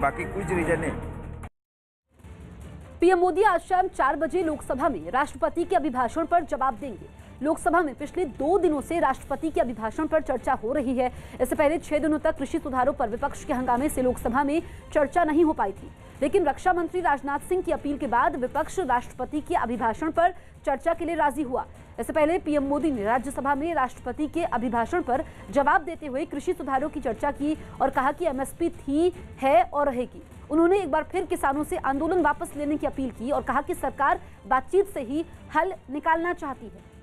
बाकी कुछ रीजन है पीएम मोदी आज शाम चार बजे लोकसभा में राष्ट्रपति के अभिभाषण पर जवाब देंगे। लोकसभा में पिछले दो दिनों से राष्ट्रपति के अभिभाषण पर चर्चा हो रही है। इससे पहले छह दिनों तक कृषि सुधारों पर विपक्ष के हंगामे से लोकसभा में चर्चा नहीं हो पाई थी। लेकिन रक्षा मंत्री राजनाथ सिंह की अपील के बाद विपक्ष राष्ट्रपति के अभिभाषण पर चर्चा के लिए राज़ी हुआ। इससे पहले पीएम मोदी ने राज्यसभा में राष्ट्रपति के अभिभाषण पर जवाब देते हुए कृषि सुधारों की चर्चा की और कहा कि एमएसपी थी, है और रहेगी। उन्होंने एक बार फिर किसानों से आंदोलन वापस लेने की अपील की और कहा कि सरकार बातचीत से ही हल निकालना चाहती है।